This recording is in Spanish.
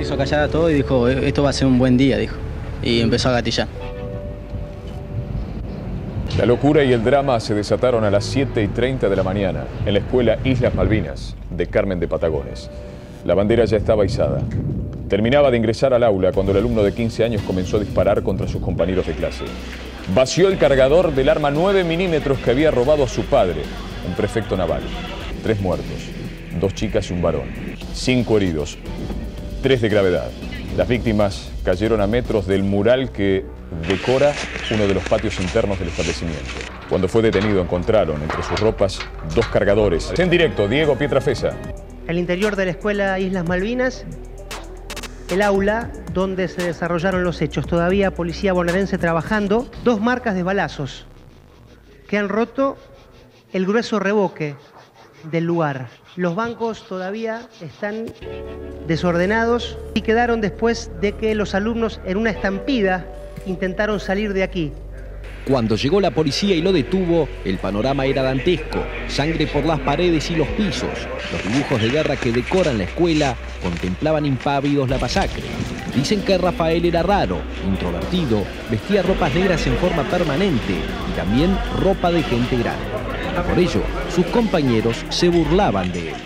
Hizo callar a todo y dijo, esto va a ser un buen día, dijo. Y empezó a gatillar. La locura y el drama se desataron a las 7 y 30 de la mañana en la escuela Islas Malvinas de Carmen de Patagones. La bandera ya estaba izada. Terminaba de ingresar al aula cuando el alumno de 15 años comenzó a disparar contra sus compañeros de clase. Vació el cargador del arma 9 milímetros que había robado a su padre, un prefecto naval. Tres muertos, dos chicas y un varón. Cinco heridos, tres de gravedad. Las víctimas cayeron a metros del mural que decora uno de los patios internos del establecimiento. Cuando fue detenido encontraron entre sus ropas dos cargadores. En directo, Diego Pietrafesa. El interior de la escuela Islas Malvinas, el aula donde se desarrollaron los hechos. Todavía policía bonaerense trabajando. Dos marcas de balazos que han roto el grueso revoque del lugar. Los bancos todavía están desordenados y quedaron después de que los alumnos en una estampida intentaron salir de aquí. Cuando llegó la policía y lo detuvo, el panorama era dantesco. Sangre por las paredes y los pisos. Los dibujos de guerra que decoran la escuela contemplaban impávidos la masacre. Dicen que Rafael era raro, introvertido, vestía ropas negras en forma permanente y también ropa de gente grande. Por ello, sus compañeros se burlaban de él.